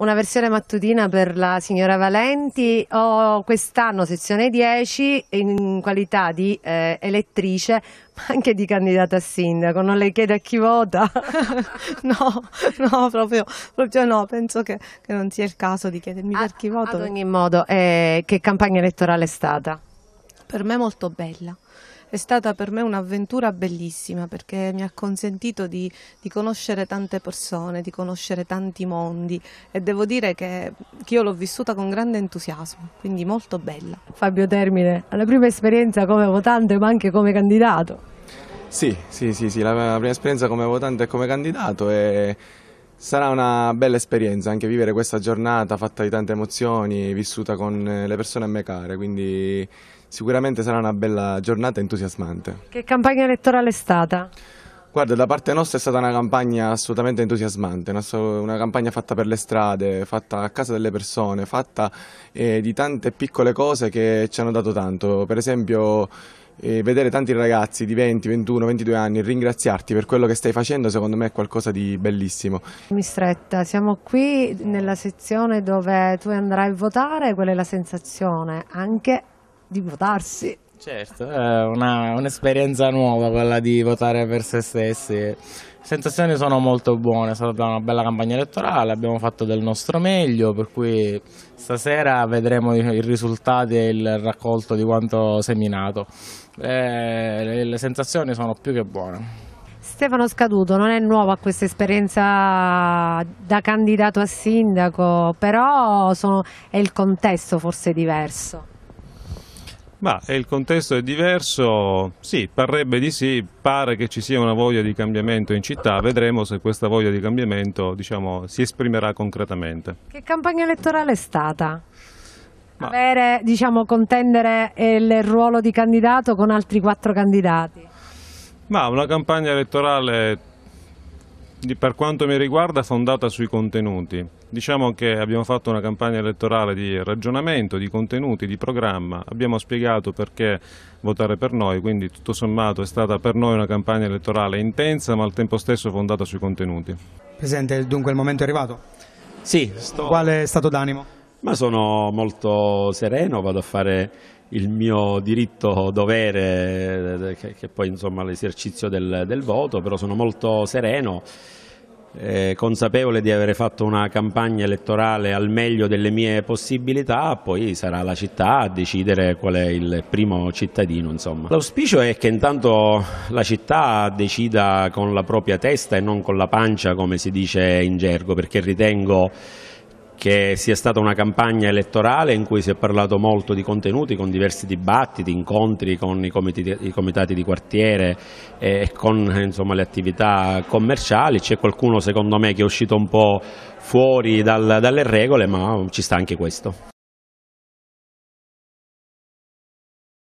una versione mattutina per la signora Valenti. Ho quest'anno sezione 10 in qualità di eh, elettrice, ma anche di candidata a sindaco. Non le chiedo a chi vota. no, no, proprio, proprio no. Penso che, che, non sia il caso di chiedermi per chi voto. Ad ogni modo, eh, che campagna elettorale è stata? Per me molto bella. È stata per me un'avventura bellissima perché mi ha consentito di, di, conoscere tante persone, di conoscere tanti mondi e devo dire che, che io l'ho vissuta con grande entusiasmo, quindi molto bella. Fabio Termine, la prima esperienza come votante ma anche come candidato. Sì, sì, sì, sì, la prima esperienza come votante e come candidato e sarà una bella esperienza anche vivere questa giornata fatta di tante emozioni, vissuta con le persone a me care, quindi sicuramente sarà una bella giornata entusiasmante. Che campagna elettorale è stata? Guarda, da parte nostra è stata una campagna assolutamente entusiasmante, una, campagna fatta per le strade, fatta a casa delle persone, fatta eh, di tante piccole cose che ci hanno dato tanto. Per esempio eh, vedere tanti ragazzi di 20, 21, 22 anni ringraziarti per quello che stai facendo secondo me è qualcosa di bellissimo. Mistretta, siamo qui nella sezione dove tu andrai a votare, qual è la sensazione? Anche di votarsi. Certo, è un'esperienza un nuova quella di votare per se stessi. Le sensazioni sono molto buone, è stata una bella campagna elettorale, abbiamo fatto del nostro meglio, per cui stasera vedremo i risultati e il raccolto di quanto seminato. E le sensazioni sono più che buone. Stefano Scaduto non è nuovo a questa esperienza da candidato a sindaco, però sono, è il contesto forse diverso. Ma il contesto è diverso, sì, parrebbe di sì, pare che ci sia una voglia di cambiamento in città, vedremo se questa voglia di cambiamento diciamo, si esprimerà concretamente. Che campagna elettorale è stata? Ma... Avere, diciamo, contendere il ruolo di candidato con altri quattro candidati? Ma una campagna elettorale per quanto mi riguarda fondata sui contenuti. Diciamo che abbiamo fatto una campagna elettorale di ragionamento, di contenuti, di programma, abbiamo spiegato perché votare per noi, quindi tutto sommato è stata per noi una campagna elettorale intensa ma al tempo stesso fondata sui contenuti. Presidente, dunque il momento è arrivato? Sì. Sto... Quale stato d'animo? Ma sono molto sereno, vado a fare il mio diritto dovere, che, che poi insomma l'esercizio del, del, voto, però sono molto sereno, eh, consapevole di aver fatto una campagna elettorale al meglio delle mie possibilità, poi sarà la città a decidere qual è il primo cittadino. L'auspicio è che intanto la città decida con la propria testa e non con la pancia, come si dice in gergo, perché ritengo che sia stata una campagna elettorale in cui si è parlato molto di contenuti con diversi dibattiti, incontri con i comitati, i comitati di quartiere e con insomma, le attività commerciali. C'è qualcuno secondo me che è uscito un po' fuori dal, dalle regole ma ci sta anche questo.